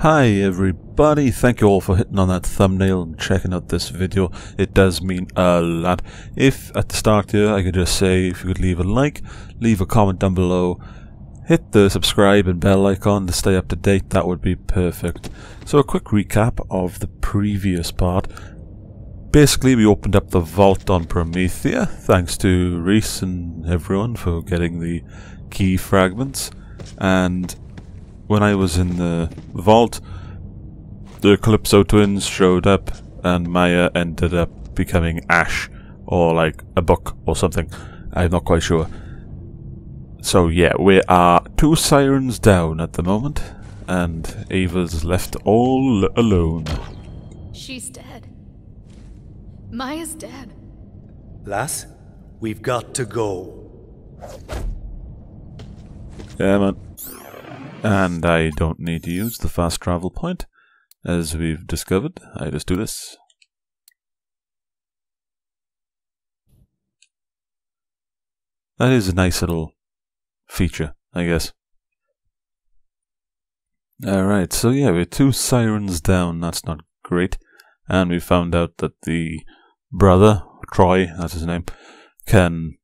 Hi everybody, thank you all for hitting on that thumbnail and checking out this video. It does mean a lot. If at the start here I could just say if you could leave a like, leave a comment down below, hit the subscribe and bell icon to stay up to date, that would be perfect. So a quick recap of the previous part. Basically we opened up the vault on Promethea, thanks to Rhys and everyone for getting the key fragments, and when I was in the vault, the Calypso twins showed up, and Maya ended up becoming Ash, or like a book or something. I'm not quite sure. So yeah, we are two sirens down at the moment, and Ava's left all alone. She's dead. Maya's dead. Lass, we've got to go. Yeah, man. And I don't need to use the fast travel point, as we've discovered. I just do this. That is a nice little feature, I guess. Alright, so yeah, we're two sirens down, that's not great. And we found out that the brother, Troy, that's his name, can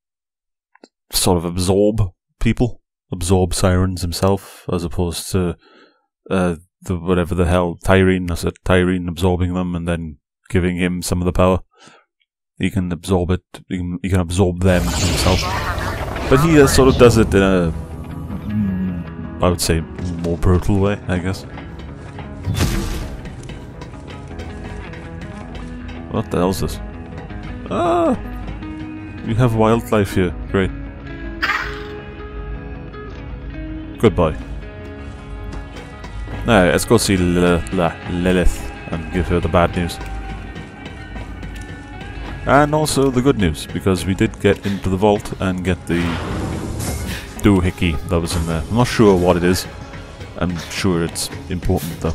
sort of absorb people absorb sirens himself, as opposed to uh, the whatever the hell Tyreen. I said Tyreen absorbing them and then giving him some of the power. He can absorb it. He can, he can absorb them himself, but he uh, sort of does it in a, I would say, more brutal way, I guess. What the hell's this? Ah! We have wildlife here. Great. Goodbye. Now, let's go see Lilith and give her the bad news. And also the good news, because we did get into the vault and get the doohickey that was in there. I'm not sure what it is. I'm sure it's important though.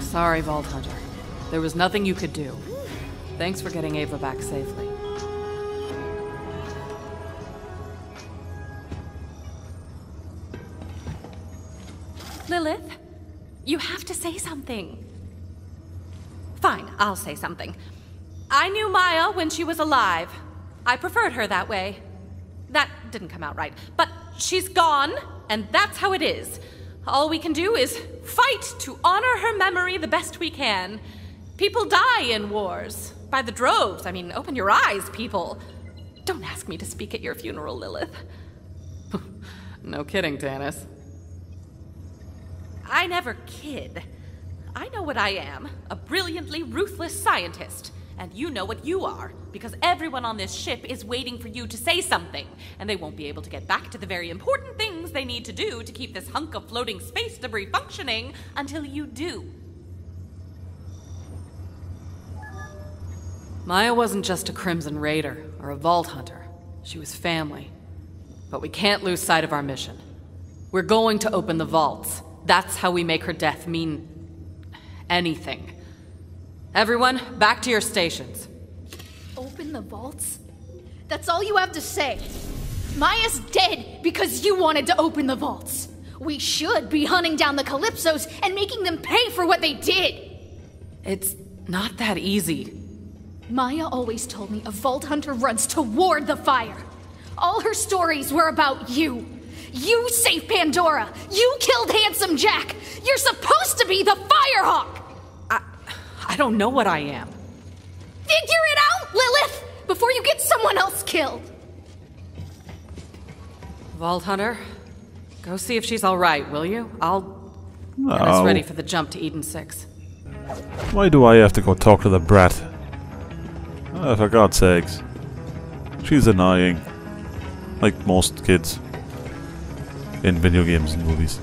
Sorry, Vault Hunter. There was nothing you could do. Thanks for getting Ava back safely. Lilith, you have to say something. Fine, I'll say something. I knew Maya when she was alive. I preferred her that way. That didn't come out right. But she's gone, and that's how it is. All we can do is fight to honor her memory the best we can. People die in wars. By the droves. I mean, open your eyes, people. Don't ask me to speak at your funeral, Lilith. no kidding, Tannis. I never kid. I know what I am a brilliantly ruthless scientist. And you know what you are, because everyone on this ship is waiting for you to say something, and they won't be able to get back to the very important things they need to do to keep this hunk of floating space debris functioning until you do. Maya wasn't just a Crimson Raider or a Vault Hunter. She was family. But we can't lose sight of our mission. We're going to open the vaults. That's how we make her death mean anything. Everyone, back to your stations. Open the vaults? That's all you have to say. Maya's dead because you wanted to open the vaults. We should be hunting down the Calypsos and making them pay for what they did. It's not that easy. Maya always told me a Vault Hunter runs toward the fire. All her stories were about you. You saved Pandora! You killed Handsome Jack! You're supposed to be the Firehawk! I, I don't know what I am. Figure it out, Lilith! Before you get someone else killed! Vault Hunter, go see if she's alright, will you? I'll get us ready for the jump to Eden 6. Why do I have to go talk to the brat? Oh, for God's sakes. She's annoying. Like most kids in video games and movies.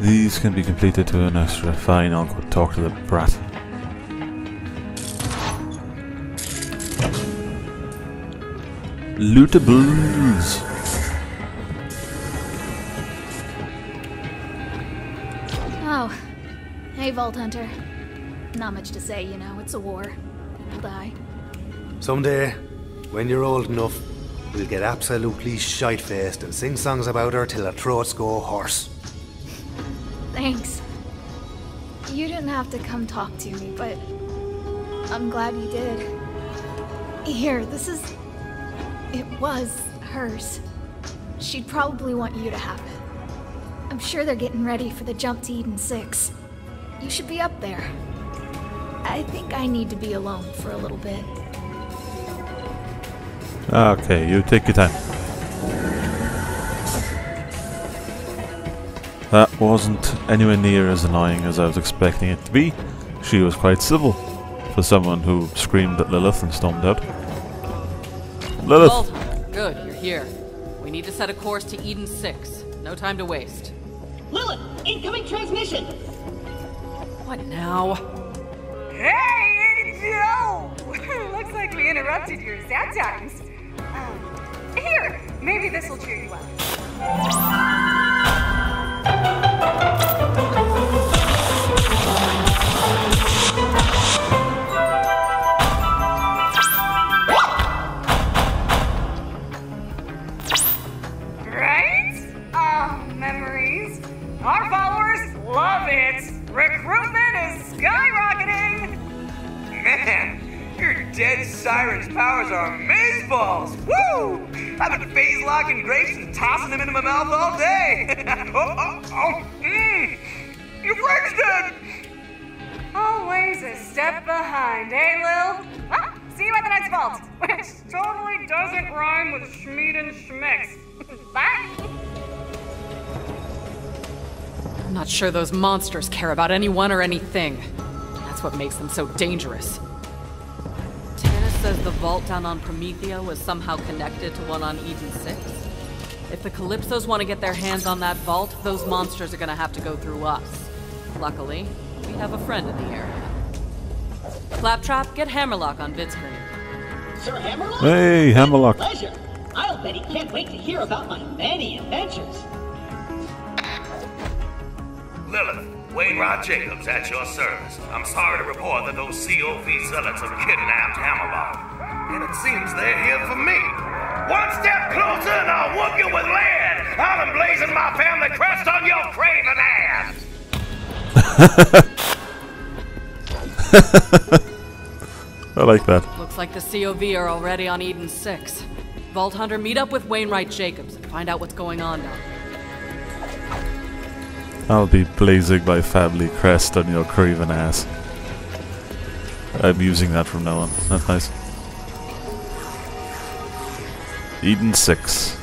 These can be completed to an extra. Fine, I'll go talk to the brat. Lootables! Oh. Hey, Vault Hunter. Not much to say, you know, it's a war. People die. Someday, when you're old enough, we'll get absolutely shite-faced and sing songs about her till our throats go hoarse. Thanks. You didn't have to come talk to me, but I'm glad you did. Here, this is. It was hers. She'd probably want you to have it. I'm sure they're getting ready for the jump to Eden 6. You should be up there. I think I need to be alone for a little bit. Ah, okay, you take your time. That wasn't anywhere near as annoying as I was expecting it to be. She was quite civil for someone who screamed at Lilith and stormed out. Lilith! Vault good, you're here. We need to set a course to Eden 6. No time to waste. Lilith, incoming transmission! What now? Hey, Joe! Looks like we interrupted your sad times. Um, here, maybe this will cheer you up. Right? Memories. Our followers love it. Recruitment is skyrocketing. Man, your dead siren's powers are amazeballs! Woo! I've been phase locking grapes and tossing them into my mouth all day! oh, oh, oh, mmm! Your friend's! Always a step behind, eh, Lil? Ah, see you at the next vault, which totally doesn't rhyme with Schmeed and Schmix. Bye. I'm not sure those monsters care about anyone or anything. That's what makes them so dangerous. Tannis says the vault down on Promethea was somehow connected to one on Eden 6. If the Calypsos want to get their hands on that vault, those monsters are gonna have to go through us. Luckily, we have a friend in the area. Claptrap, get Hammerlock on vidscreen. Sir Hammerlock? Hey, Hammerlock. Pleasure. I'll bet he can't wait to hear about my many adventures. Lilith, Wainwright Jacobs at your service. I'm sorry to report that those COV zealots have kidnapped Hammerlock. And it seems they're here for me. One step closer and I'll whoop you with lead! I'll emblazon my family crest on your craven ass! I like that. Looks like the COV are already on Eden 6. Vault Hunter, meet up with Wainwright Jacobs and find out what's going on down there. I'll be blazing my family crest on your craven ass. I'm using that from now on. That's nice. Eden 6.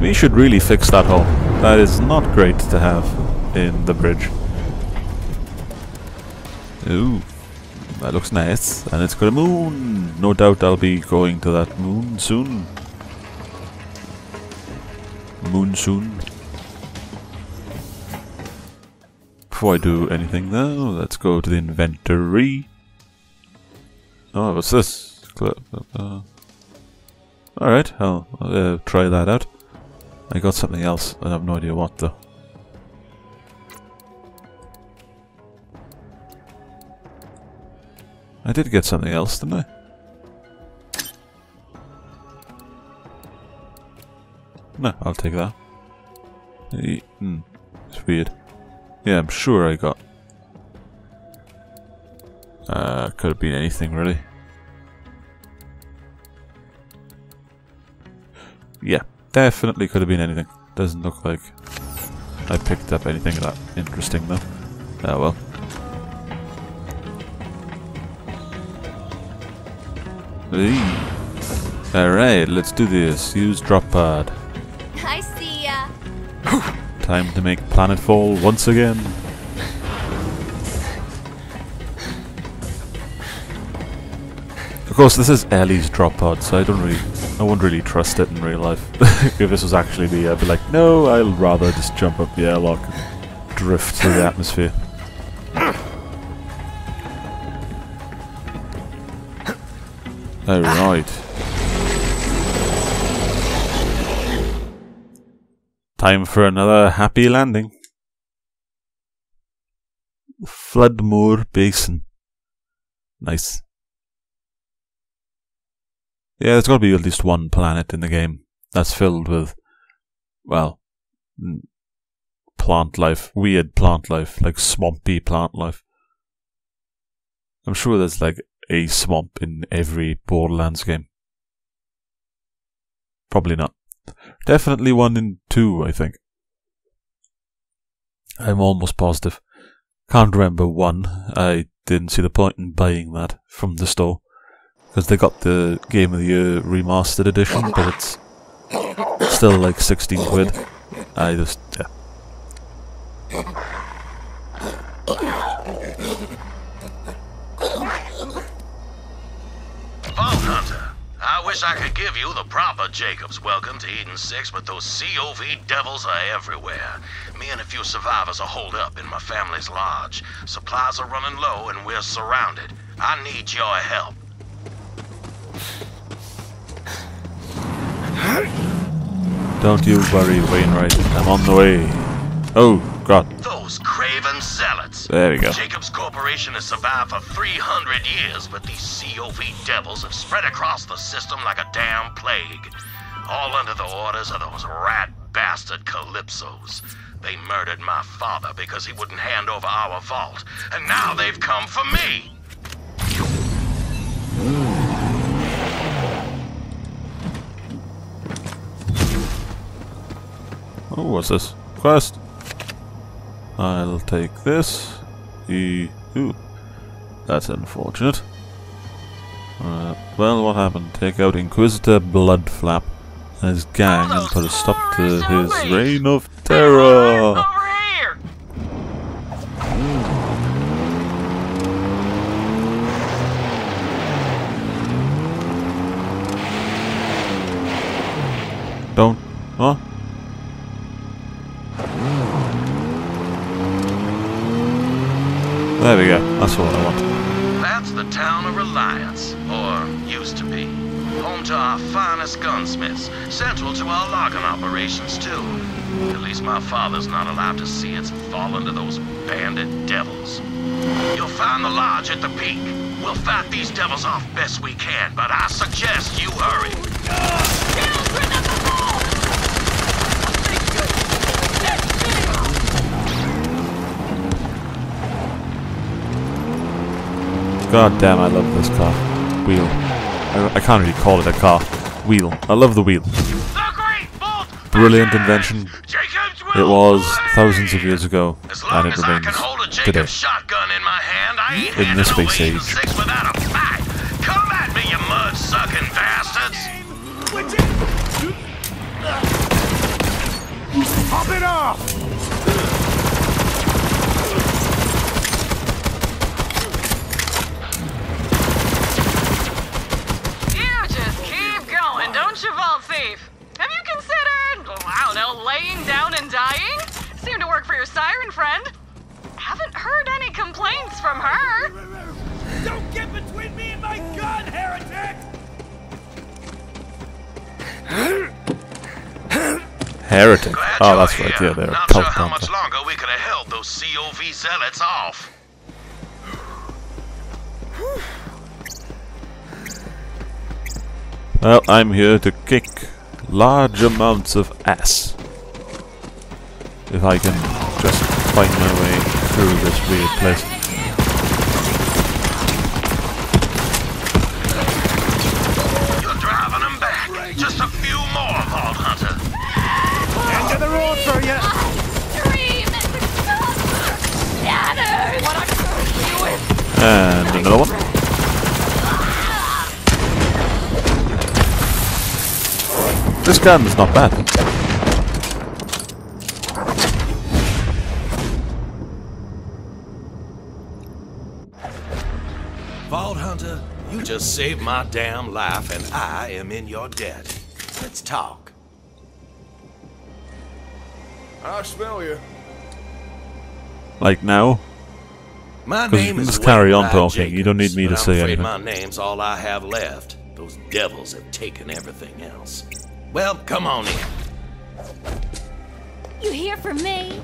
We should really fix that hole. That is not great to have in the bridge. Ooh, that looks nice. And it's got a moon. No doubt I'll be going to that moon soon. Moon soon. Before I do anything though, let's go to the inventory. Oh, what's this? Cl- Uh, Alright, I'll uh, try that out. I got something else, I have no idea what though. I did get something else, didn't I? No, I'll take that. Hmm, it's weird. Yeah, I'm sure I got... Uh, could have been anything, really. Yeah, definitely could have been anything. Doesn't look like I picked up anything that interesting, though. Oh well. Alright, let's do this. Use drop pod. I see ya. Time to make planetfall once again. Of course, this is Ellie's drop pod, so I don't really, I wouldn't really trust it in real life. if this was actually me, I'd be like, no, I'll rather just jump up the airlock and drift through the atmosphere. Oh, ah. Alright. Time for another happy landing. Floodmoor Basin. Nice. Yeah, there's got to be at least one planet in the game that's filled with, well, plant life, weird plant life, like swampy plant life. I'm sure there's like a swamp in every Borderlands game. Probably not. Definitely one in two, I think. I'm almost positive. Can't remember one. I didn't see the point in buying that from the store. Because they got the Game of the Year remastered edition, but it's still like 16 quid. I just, yeah. Vault Hunter, I wish I could give you the proper Jacob's welcome to Eden 6, but those COV devils are everywhere. Me and a few survivors are holed up in my family's lodge. Supplies are running low and we're surrounded. I need your help. Don't you worry, Wainwright. I'm on the way. Oh, God. Those craven zealots. There we go. Jacobs Corporation has survived for 300 years, but these COV devils have spread across the system like a damn plague. All under the orders of those rat bastard Calypsos. They murdered my father because he wouldn't hand over our vault, and now they've come for me! Oh, what's this? Quest. I'll take this. E ooh. That's unfortunate. Uh, well, what happened? Take out Inquisitor Bloodflap and his gang and put a stop to his reign of terror. Don't. Huh? That's what I want. That's the town of Reliance, or used to be. Home to our finest gunsmiths, central to our logging operations, too. At least my father's not allowed to see it's fallen to those bandit devils. You'll find the lodge at the peak. We'll fight these devils off best we can, but I suggest you hurry. God damn, I love this car. Wheel. I, I can't really call it a car. Wheel. I love the wheel. Brilliant invention. It was thousands of years ago, and it remains can hold a today. Shotgun in my hand, In this space age. I laying down and dying? Seemed to work for your siren friend. Haven't heard any complaints from her. Don't get between me and my gun, heretic! Heretic. Glad Oh, you're that's right. Yeah, they're Not sure how much longer we could have held those COV zealots off. Well, I'm here to kick large amounts of ass. If I can just find my way through this weird place. You're driving them back. Just a few more, Vault Hunter. End of the road for you! Dream shattered. What I'm you with. And another one. This gun is not bad. Vault Hunter, you just saved my damn life, and I am in your debt. Let's talk. I smell you. Like now. My 'Cause you name can is just carry on Wainwright talking, you don't need me to say I'm afraid anything. My name's all I have left. Those devils have taken everything else. Well, come on in. You here for me?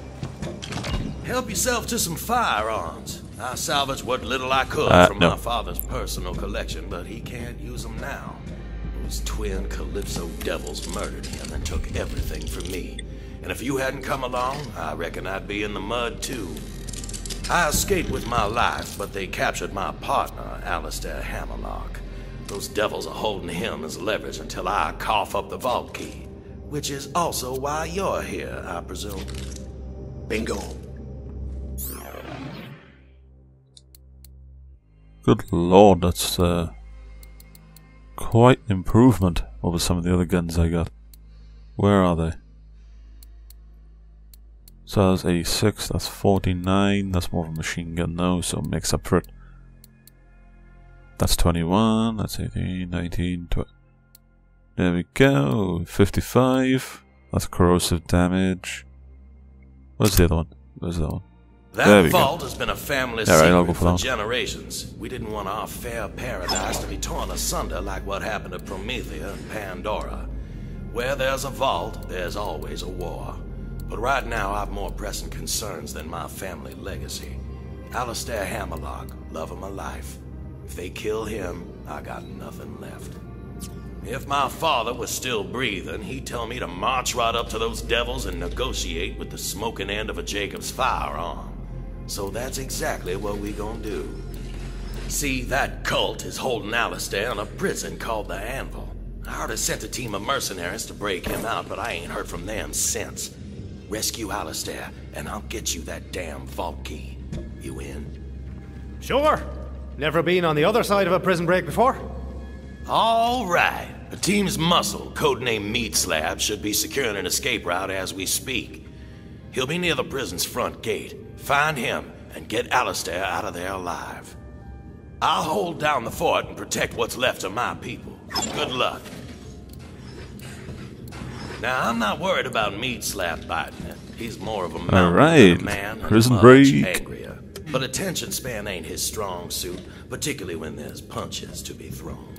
Help yourself to some firearms. I salvaged what little I could Uh, from no. my father's personal collection, but he can't use them now. Those twin Calypso devils murdered him and took everything from me. And if you hadn't come along, I reckon I'd be in the mud too. I escaped with my life, but they captured my partner, Alistair Hammerlock. Those devils are holding him as leverage until I cough up the vault key. Which is also why you're here, I presume. Bingo. Good lord, that's uh, quite an improvement over some of the other guns I got. Where are they? So that's 86, that's 49, that's more of a machine gun now, so makes up for it. That's 21, that's 18, 19, 20. There we go, 55, that's corrosive damage. Where's the other one? Where's the other one? There That vault has been a family All right, secret go for generations. We didn't want our fair paradise to be torn asunder like what happened to Promethea and Pandora. Where there's a vault, there's always a war. But right now, I've more pressing concerns than my family legacy. Alistair Hammerlock, love of my life. If they kill him, I got nothing left. If my father was still breathing, he'd tell me to march right up to those devils and negotiate with the smoking end of a Jacob's firearm. So that's exactly what we gonna do. See, that cult is holding Alistair in a prison called the Anvil. I already sent a team of mercenaries to break him out, but I ain't heard from them since. Rescue Alistair, and I'll get you that damn vault key. You in? Sure. Never been on the other side of a prison break before? All right. The team's muscle, codenamed Meat Slab, should be securing an escape route as we speak. He'll be near the prison's front gate. Find him and get Alistair out of there alive. I'll hold down the fort and protect what's left of my people. Good luck. Now, I'm not worried about Meat Slab biting it. He's more of a mountain than right. a man, and Prison much break. angrier. But attention span ain't his strong suit, particularly when there's punches to be thrown.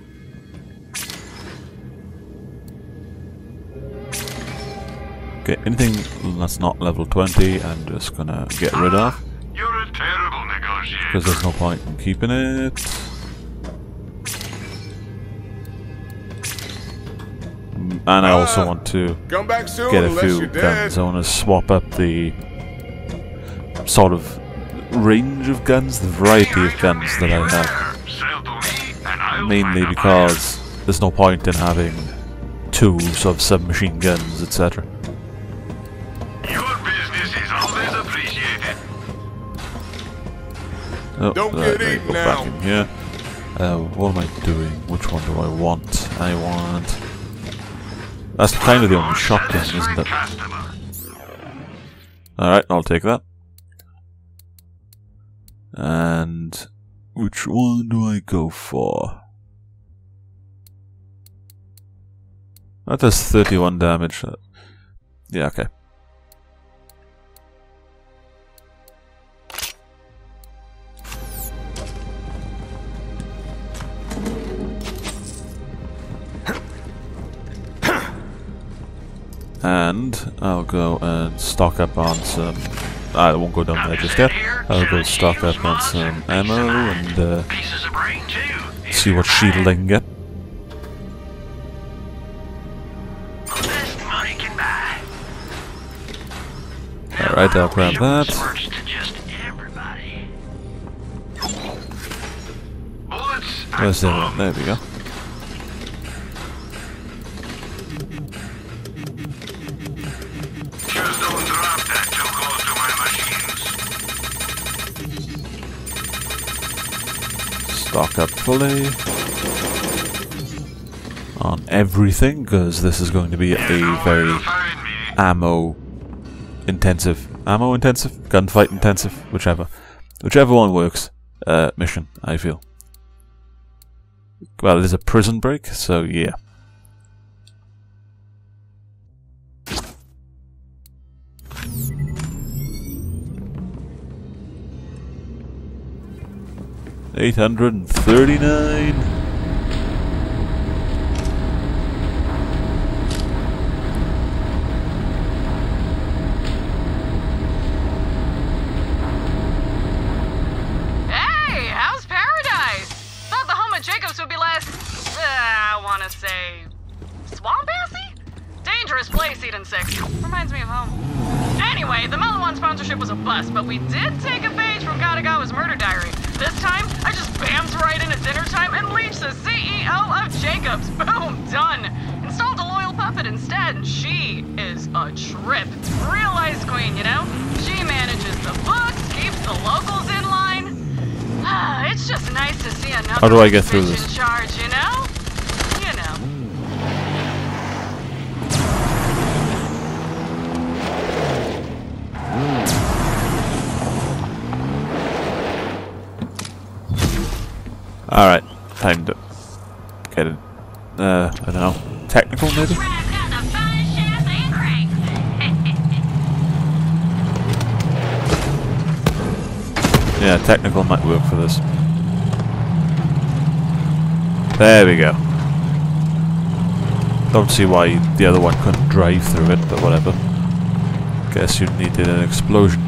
Okay, anything that's not level 20, I'm just gonna get rid of. You're a terrible negotiator. Because there's no point in keeping it. And I also ah, want to Come back soon get a few guns. I want to swap up the sort of range of guns, the variety of guns that I have. Sell to me, and I'll Mainly because there's no point in having two sort of submachine guns, etc. Your business is always appreciated. Oh, Don't uh, get let me go now. back in here. Uh, what am I doing? Which one do I want? I want. That's kind of the only shotgun, isn't it? Alright, I'll take that. And which one do I go for? That does 31 damage. Uh, Yeah, okay. And I'll go and stock up on some. I won't go down there just yet. I'll go stock up on some ammo and uh, see what shield I can get. Alright, I'll grab that. Where's? There we go. Fully on everything because this is going to be a very ammo intensive, ammo intensive, gunfight intensive, whichever, whichever one works. Uh, mission, I feel. Well, it is a prison break, so yeah. 839. Hey, how's paradise? Thought the home of Jacobs would be less, uh, I wanna say, swamp assy? Dangerous place, Eden 6. Reminds me of home. Anyway, the Maliwan sponsorship was a bust, but we did take a page from Katagawa's murder diary. This time, I just bammed right in at dinner time and leached the CEO of Jacobs. Boom, done. Installed a loyal puppet instead. and She is a trip. Real ice queen, you know? She manages the books, keeps the locals in line. It's just nice to see another How do I get through this? in charge, you know? Alright, time to get it. Uh, I don't know. Technical, maybe? Yeah, technical might work for this. There we go. Don't see why the other one couldn't drive through it, but whatever. Guess you needed an explosion.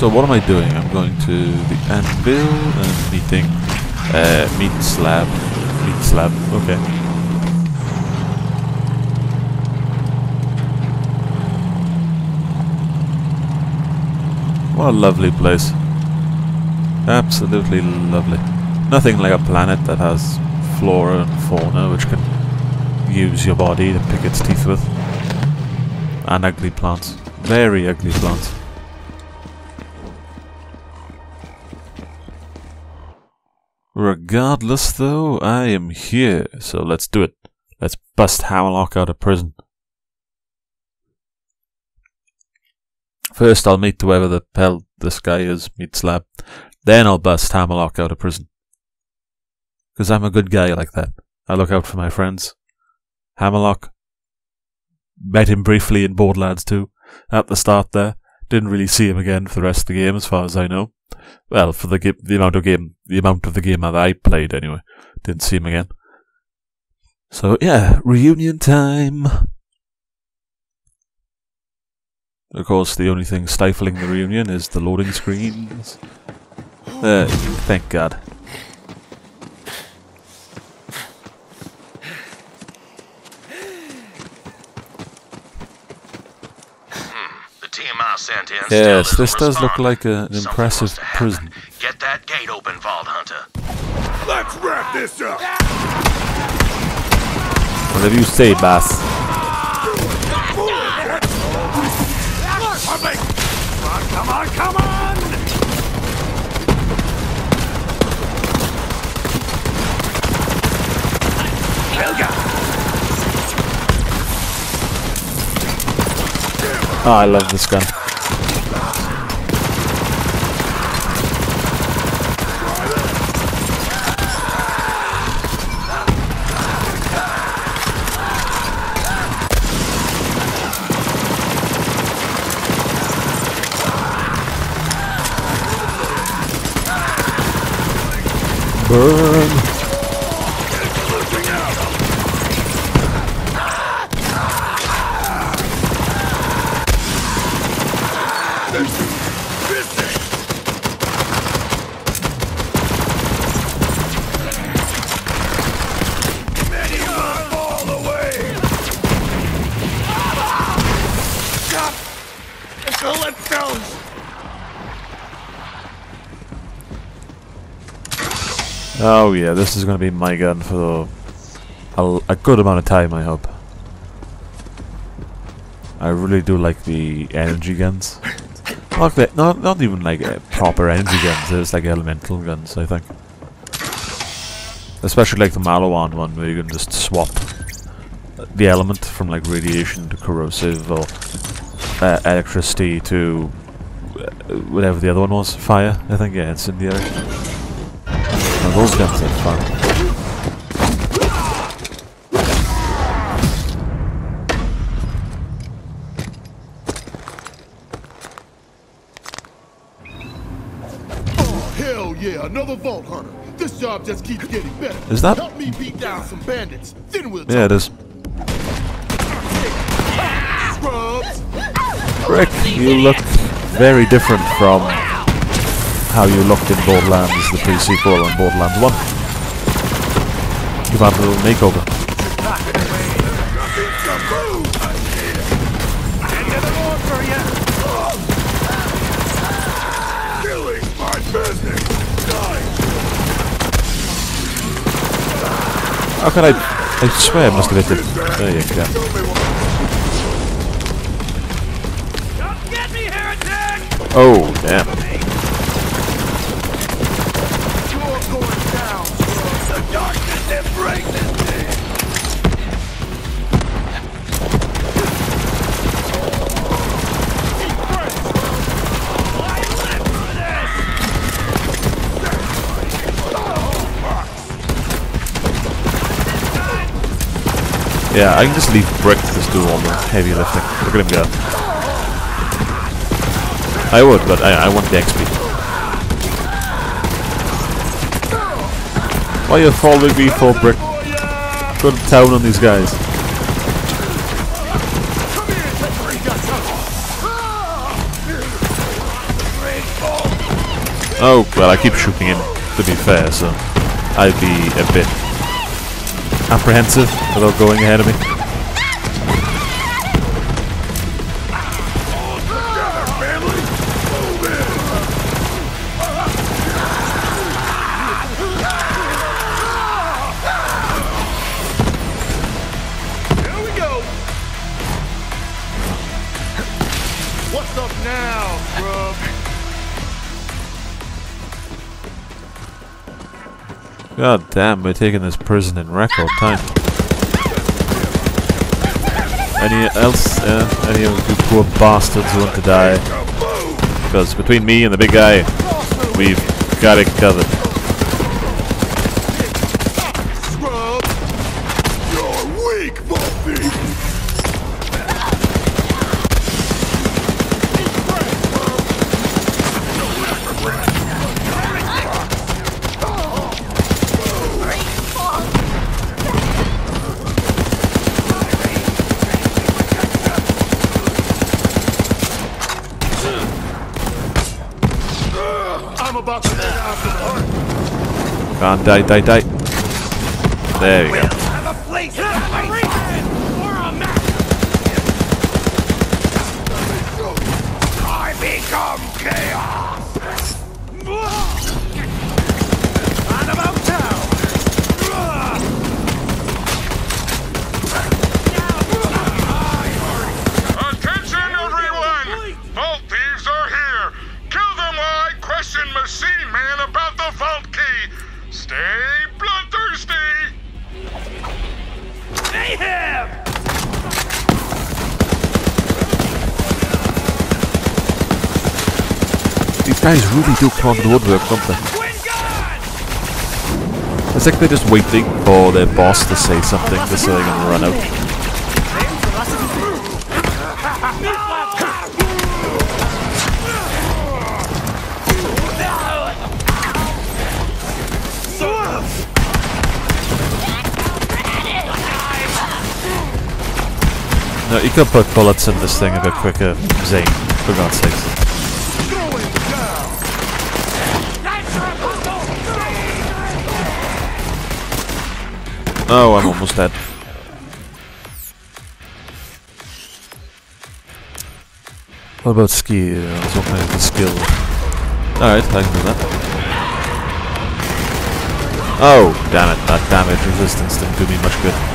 So what am I doing? I'm going to the anvil and meeting uh, meat slab. Meat slab, okay. What a lovely place. Absolutely lovely. Nothing like a planet that has flora and fauna which can use your body to pick its teeth with. And ugly plants. Very ugly plants. Regardless, though, I am here, so let's do it. Let's bust Hammerlock out of prison. First, I'll meet whoever the hell this guy is, Meat Slab. Then I'll bust Hammerlock out of prison. Because I'm a good guy like that. I look out for my friends. Hammerlock. Met him briefly in Borderlands 2, at the start there. Didn't really see him again for the rest of the game, as far as I know. Well, for the the amount of game, the amount of the game that I played anyway, didn't see him again. So yeah, reunion time. Of course, the only thing stifling the reunion is the loading screens. Uh, thank God. The team I sent in Yes, this does look like a, an impressive must have happened. prison. Get that gate open, Vault Hunter. Let's wrap this up. Whatever you say, boss. Come on, come on! Helga! Oh, I love this gun. Burn! This is going to be my gun for a, a good amount of time, I hope. I really do like the energy guns. Not, the, not, not even like uh, proper energy guns, it's like elemental guns, I think. Especially like the Maliwan one, where you can just swap the element from like radiation to corrosive or uh, electricity to uh, whatever the other one was, fire, I think, yeah, incendiary. Those guns are fun. Oh, hell yeah, another Vault Hunter. This job just keeps getting better. Is that- Help me beat down some bandits, then we'll Yeah, it is. Scrubs! Brick, you look very different from how you looked in Borderlands, is the pre-sequel, and Borderlands 1. You've had a little makeover. How can I... I swear I must have hit it. There you go. Oh, damn. Yeah, I can just leave Brick to do all the heavy lifting. Look at him go. I would, but I, I want the XP. Why are you following me for Brick? Go to town on these guys. Oh, well, I keep shooting him, to be fair, so I'd be a bit apprehensive without going ahead of me. Damn, we're taking this prison in record time. Any else? Uh, any of you poor bastards want to die? Because between me and the big guy, we've got it covered. You're weak, Buffy. I'm about to get after the heart. Come on, die, die, die. There we go. Guys really do come under the woodwork, don't they? It's like they're just waiting for their boss to say something just so they can run out. No, you could put bullets in this thing a bit quicker, Zane, for God's sakes. Oh, I'm almost dead. What about ski? Uh, I was hoping skill. Alright, I can do that. Oh, damn it, that damage resistance didn't do me much good.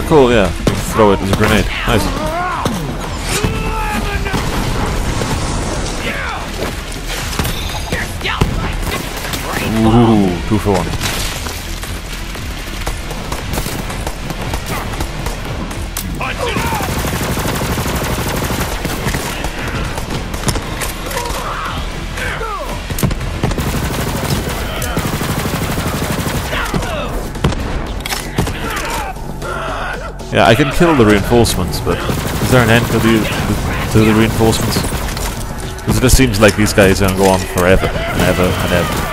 Ah, cool, yeah. Throw it as a grenade. Nice. Ooh, two for one. Yeah, I can kill the reinforcements, but is there an end to the, to the reinforcements? Because it just seems like these guys are going to go on forever and ever and ever.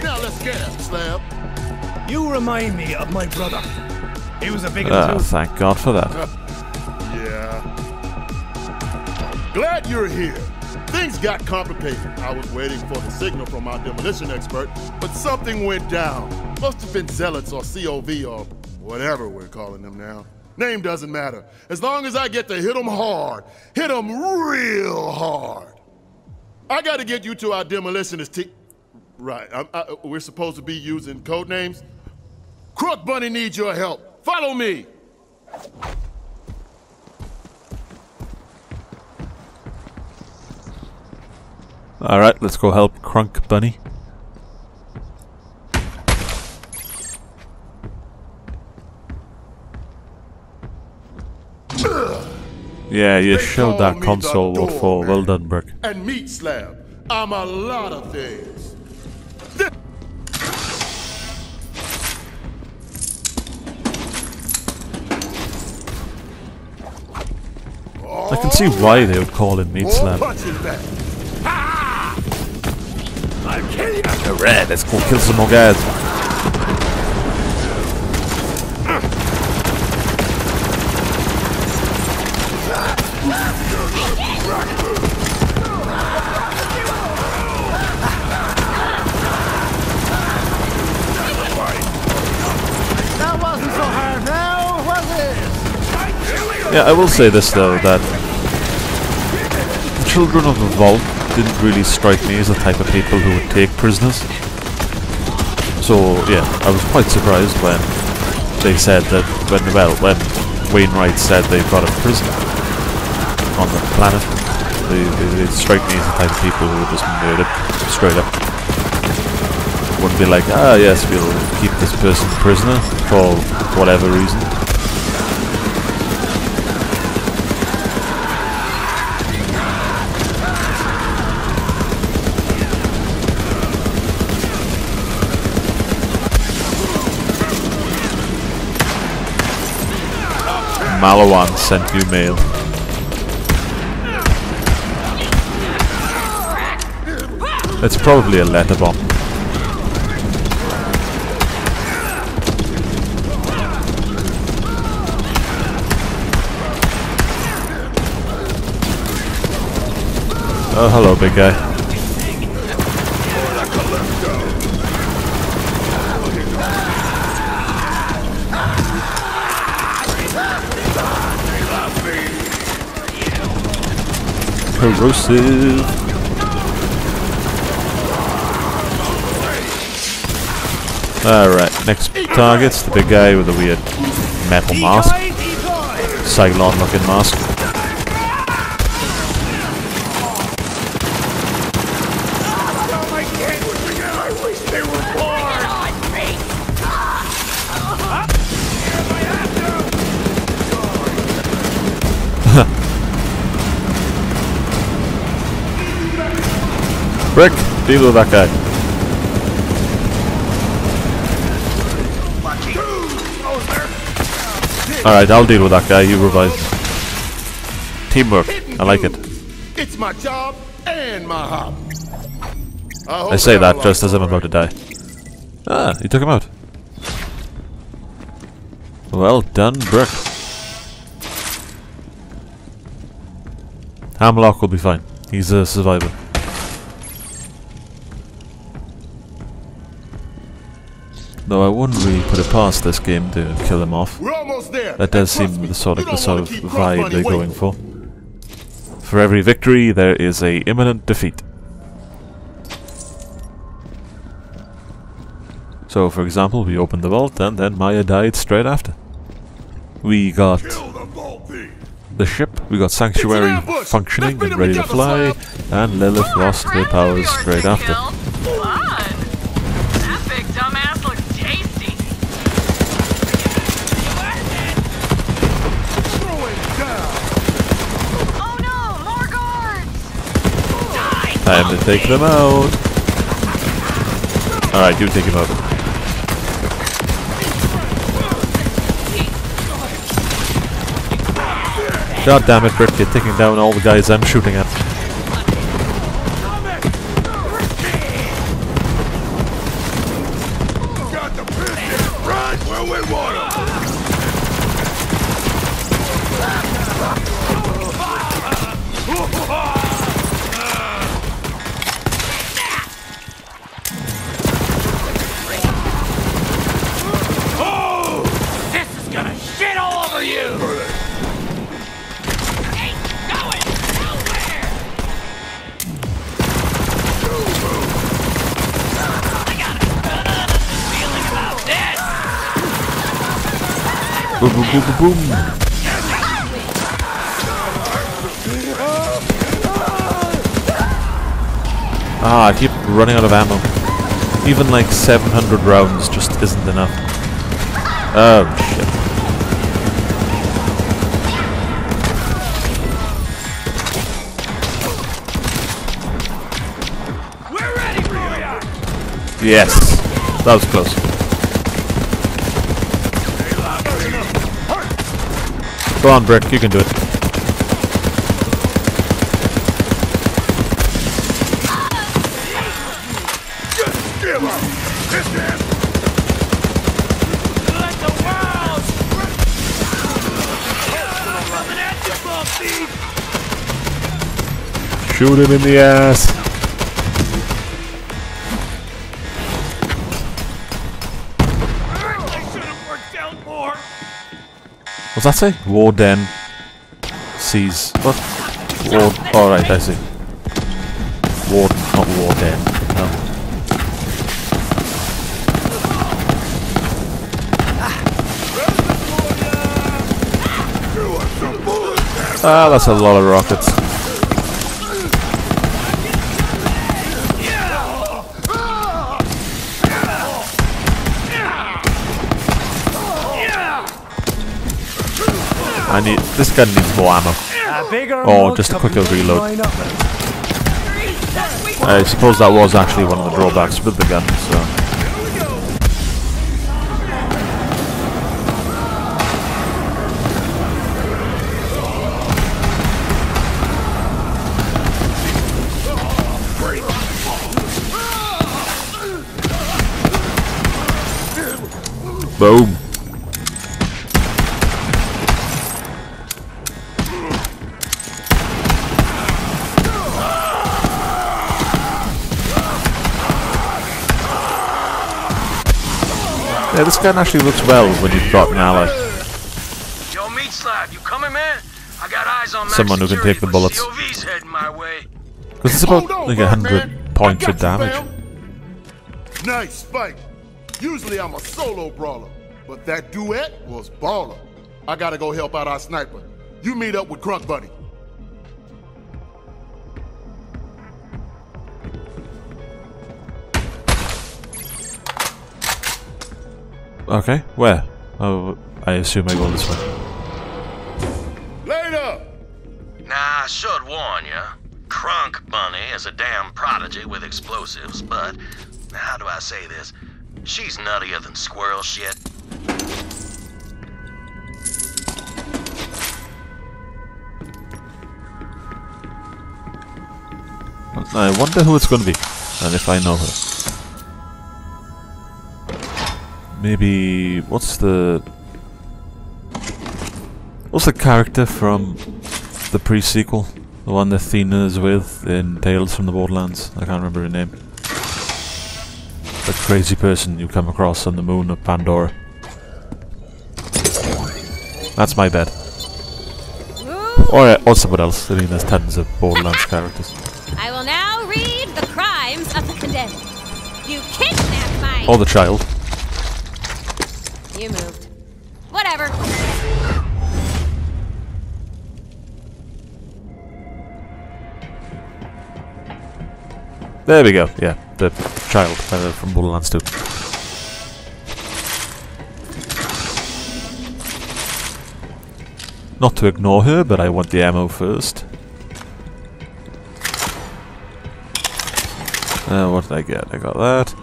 Now let's get him, Slab. You remind me of my brother. He was a big ah, too. thank God for that. Yeah. Glad you're here. Things got complicated. I was waiting for the signal from our demolition expert, but something went down. Must have been zealots or COV or whatever we're calling them now. Name doesn't matter. As long as I get to hit them hard, hit them real hard. I got to get you to our demolitionist team. Right. I, I, we're supposed to be using code names. Crunk Bunny needs your help. Follow me. Alright, let's go help Crunk Bunny. Yeah, you showed that console what for. Well done, Brick. And meat slab. I'm a lot of things. I can see why they would call it Meat More Slab. Alright, let's go kill some more guys. That wasn't so hard now, was it? Yeah, I will say this though, that the Children of the Vault didn't really strike me as the type of people who would take prisoners. So yeah, I was quite surprised when they said that when well when Wainwright said they've got a prisoner on the planet. They, they, they strike me as the type of people who would just murder straight up. Wouldn't be like, ah yes, we'll keep this person prisoner for whatever reason. Maliwan sent you mail. It's probably a letter bomb. Oh, hello, big guy. Corrosive. Alright, next target's the big guy with the weird metal mask. Cylon looking mask. Deal with that guy. Alright, I'll deal with that guy, you revive. Teamwork, I like it. It's my job and my hobby. hope I say that just as I'm about to die. Ah, you took him out. Well done, Brick. Hammerlock will be fine. He's a survivor. Though I wouldn't really put it past this game to kill him off. We're almost there. That does And seem me, the sort of the sort of keep vibe they're going for. For every victory, there is a imminent defeat. So, for example, we opened the vault and then Maya died straight after. We got the ship, we got Sanctuary functioning Let's beat and 'em ready to fly, and Lilith lost her powers straight after. Fun! That big dumbass looks tasty. Oh no, more guards! Die! Time to take them out. Alright, you take him out. God damn it, you're taking down all the guys I'm shooting at. Boom, boom, boom, boom. Ah, I keep running out of ammo. Even like 700 rounds just isn't enough. Oh, shit. Yes. That was close. Go on, Brick, you can do it. Shoot him in the ass. What's that say? Warden sees what? Ward. All right, I see. Ward, not Warden. No. Ah, that's a lot of rockets. I need. This gun needs more ammo. Oh, just a quicker reload. I suppose that was actually one of the drawbacks with the gun. So. Boom. This gun actually looks well when you've got an ally. Yo, meat slab, you coming, man? I got eyes on max Someone who can take the bullets. COV's heading my way. Because it's about Hold on, like a hundred points of got you, damage. fam. Nice fight. Usually I'm a solo brawler, but that duet was baller. I gotta go help out our sniper. You meet up with Crunk Bunny. Okay, where? Oh, I assume I go this way. Later! Nah, I should warn ya. Crunk Bunny is a damn prodigy with explosives, but how do I say this? She's nuttier than squirrel shit. I wonder who it's going to be, and if I know her. Maybe what's the what's the character from the pre-sequel, the one that Athena is with in Tales from the Borderlands? I can't remember her name. The crazy person you come across on the moon of Pandora. That's my bet. Or, uh, or someone else. I mean, there's tons of Borderlands characters. I will now read the crimes of the condemned. You kidnapped my. Or the child. You moved. Whatever. There we go. Yeah, the child uh, from Borderlands 2. Not to ignore her, but I want the ammo first. Uh, what did I get? I got that.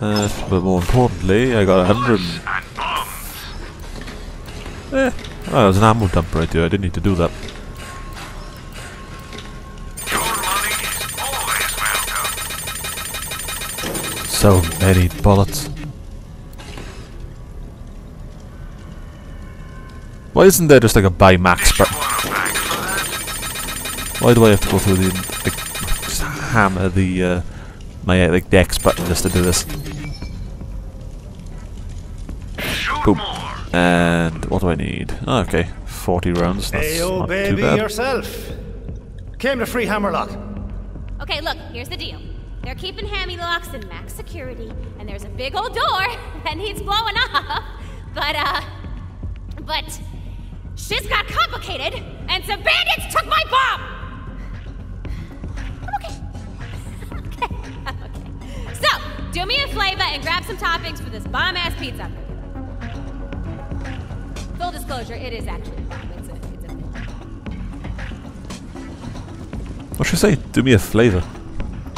Uh, but more importantly, I got a hundred. Eh, oh, there's an ammo dump right there. I didn't need to do that. So many bullets. Why isn't there just like a buy max button? Why do I have to go through the just hammer the uh, my like the X button just to do this? Boom. And what do I need? Oh, okay, 40 rounds. That's Hey, oh not too bad. yourself. Came to free Hammerlock. Okay, look, here's the deal. They're keeping hammy locks in max security, and there's a big old door that needs blowing up. But, uh, but shit's got complicated, and some bandits took my bomb! I'm Okay. okay, okay. So, do me a flavor and grab some toppings for this bomb ass pizza. Full disclosure, it is actually. It's a, it's a What should I say? Do me a flavor.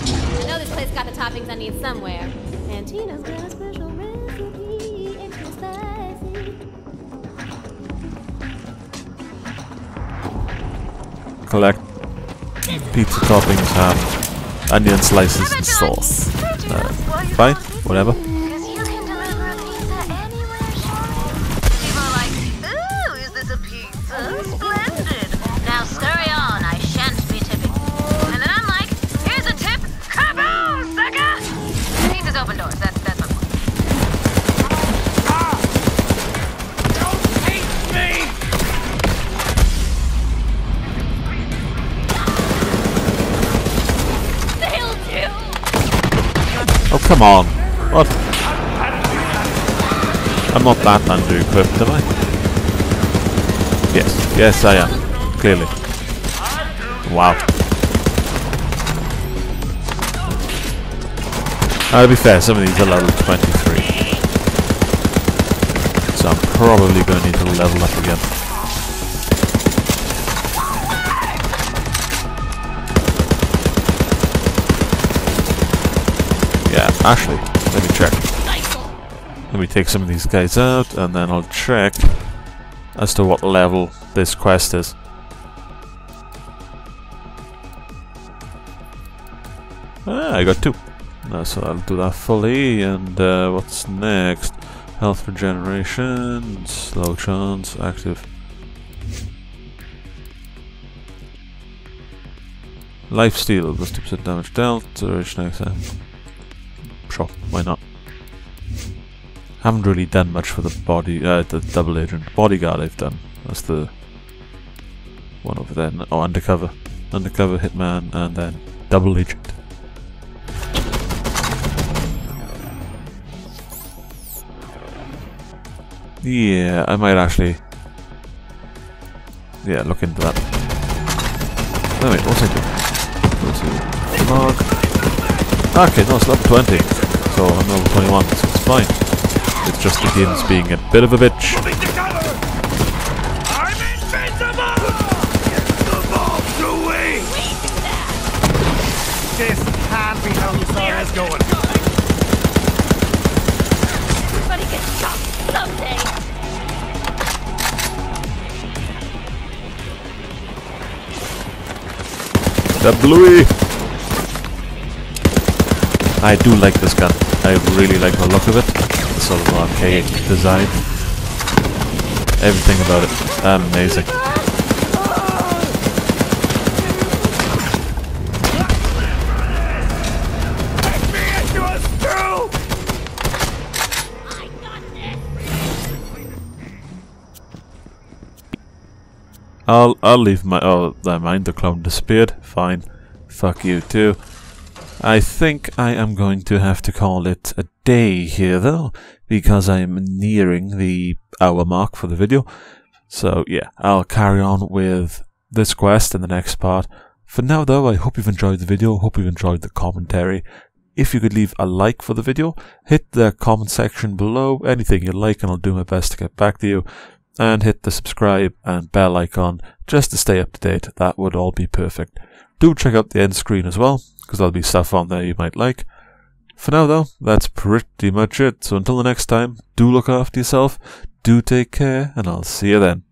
I know this place got the toppings I need somewhere. And Tina's got a special recipe, extra spicy. Collect pizza toppings, ham, onion slices, and sauce. Uh, fine, whatever. Come on. What? I'm not that under equipped, am I? Yes. Yes, I am. Clearly. Wow. Uh, to be fair, some of these are level 23. So I'm probably going to need to level up again. Actually, let me check. Let me take some of these guys out, and then I'll check as to what level this quest is. Ah, I got two. Uh, so I'll do that fully, and uh, what's next? Health regeneration, slow chance, active. Life steal, plus 2% damage dealt, duration exam. Sure, why not? Haven't really done much for the body, uh, the double agent. Bodyguard I've done. That's the one over there. Oh, undercover. Undercover hitman, and then double agent. Yeah, I might actually. Yeah, look into that. Oh, wait, what's I do? Go to log. Okay, no, it's level 20. So I'm level 21, so it's fine. It's just the game's being a bit of a bitch. This can't be how you saw this going. Everybody gets shot someday! The bluey! I do like this gun. I really like the look of it. The sort of archaic design. Everything about it. Amazing. I'll I'll leave my oh never mind the clone disappeared. Fine. Fuck you too. I think I am going to have to call it a day here though, because I am nearing the hour mark for the video. So yeah, I'll carry on with this quest in the next part. For now though, I hope you've enjoyed the video, hope you've enjoyed the commentary. If you could leave a like for the video, hit the comment section below, anything you like and I'll do my best to get back to you. and hit the subscribe and bell icon just to stay up to date. That would all be perfect. Do check out the end screen as well, because there'll be stuff on there you might like. For now, though, that's pretty much it. So until the next time, do look after yourself, do take care, and I'll see you then.